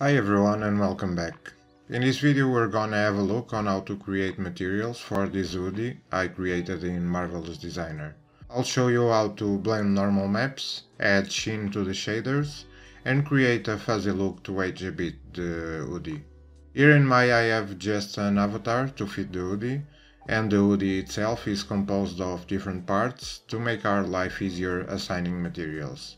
Hi everyone and welcome back. In this video we're gonna have a look on how to create materials for this hoodie I created in Marvelous Designer. I'll show you how to blend normal maps, add sheen to the shaders, and create a fuzzy look to age a bit the hoodie. Here in Maya I have just an avatar to fit the hoodie, and the hoodie itself is composed of different parts to make our life easier assigning materials.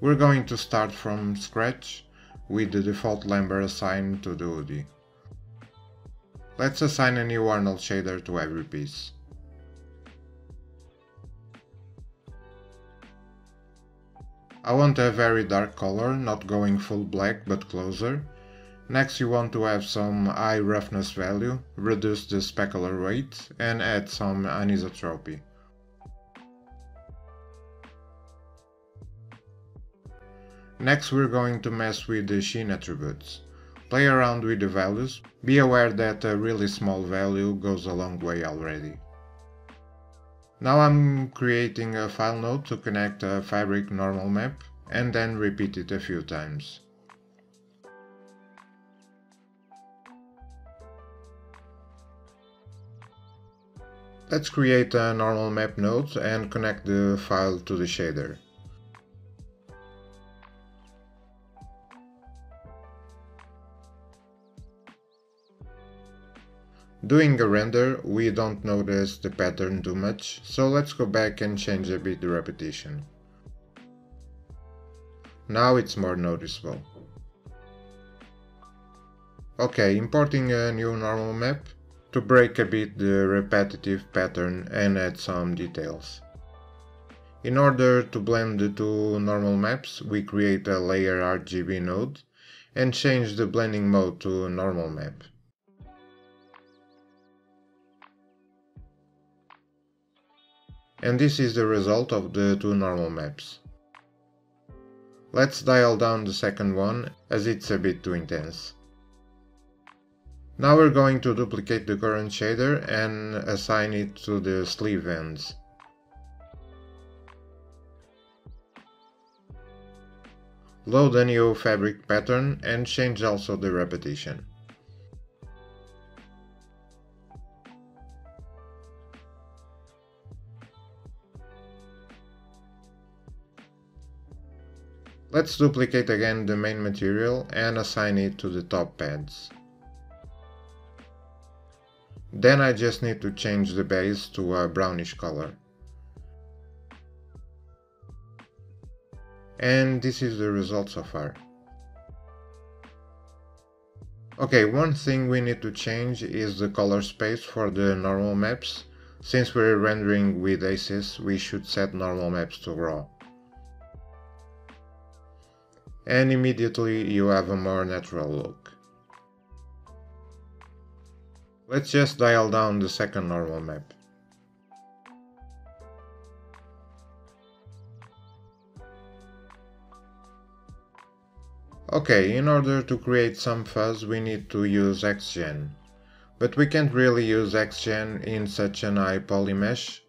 We're going to start from scratch with the default Lambert assigned to the hoodie. Let's assign a new Arnold shader to every piece. I want a very dark color, not going full black but closer. Next you want to have some high roughness value, reduce the specular weight and add some anisotropy. Next we're going to mess with the sheen attributes. Play around with the values, be aware that a really small value goes a long way already. Now I'm creating a file node to connect a fabric normal map and then repeat it a few times. Let's create a normal map node and connect the file to the shader. Doing a render, we don't notice the pattern too much, so let's go back and change a bit the repetition. Now it's more noticeable. Ok, importing a new normal map to break a bit the repetitive pattern and add some details. In order to blend the two normal maps, we create a layer RGB node and change the blending mode to normal map. And this is the result of the two normal maps. Let's dial down the second one, as it's a bit too intense. Now we're going to duplicate the current shader and assign it to the sleeve ends. Load a new fabric pattern and change also the repetition. Let's duplicate again the main material and assign it to the top pads. Then I just need to change the base to a brownish color. And this is the result so far. Okay, one thing we need to change is the color space for the normal maps. Since we're rendering with ACES, we should set normal maps to raw and immediately you have a more natural look. Let's just dial down the second normal map. Okay, in order to create some fuzz we need to use XGen. But we can't really use XGen in such an high poly mesh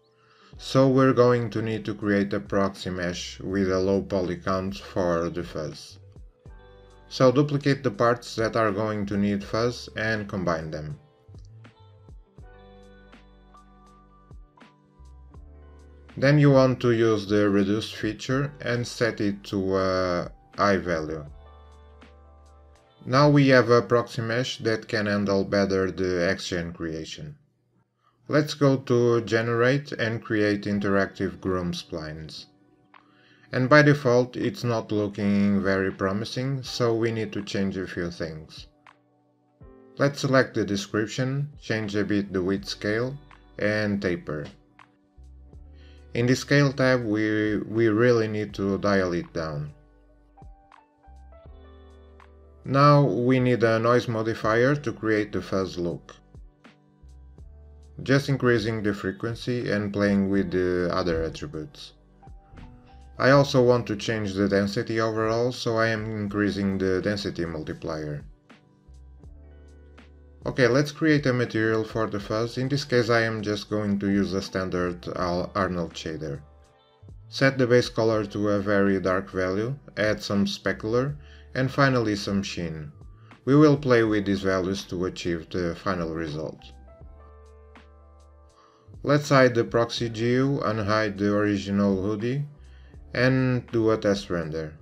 so we're going to need to create a proxy mesh with a low poly count for the fuzz. So duplicate the parts that are going to need fuzz and combine them. Then you want to use the reduce feature and set it to a high value. Now we have a proxy mesh that can handle better the XGen creation. Let's go to Generate and create interactive groom splines. And by default it's not looking very promising, so we need to change a few things. Let's select the description, change a bit the width scale, and taper. In the scale tab we, we really need to dial it down. Now we need a noise modifier to create the fuzz look just increasing the frequency and playing with the other attributes. I also want to change the density overall, so I am increasing the density multiplier. Okay, let's create a material for the fuzz, in this case I am just going to use a standard Arnold shader. Set the base color to a very dark value, add some specular, and finally some sheen. We will play with these values to achieve the final result. Let's hide the proxy GUI, unhide the original hoodie, and do a test render.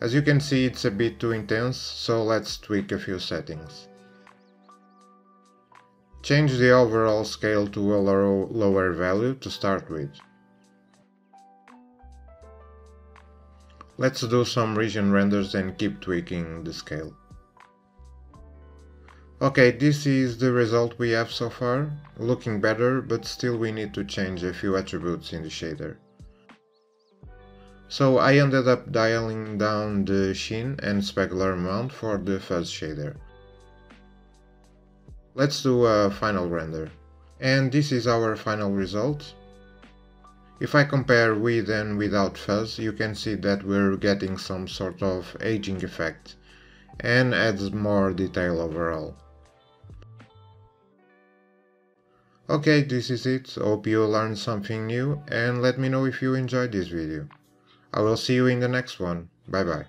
As you can see it's a bit too intense, so let's tweak a few settings. Change the overall scale to a lower value to start with. Let's do some region renders and keep tweaking the scale. Okay, this is the result we have so far, looking better, but still we need to change a few attributes in the shader. So I ended up dialing down the sheen and specular amount for the fuzz shader. Let's do a final render. And this is our final result. If I compare with and without fuzz, you can see that we're getting some sort of aging effect and adds more detail overall. Okay, this is it, hope you learned something new and let me know if you enjoyed this video. I will see you in the next one, bye bye.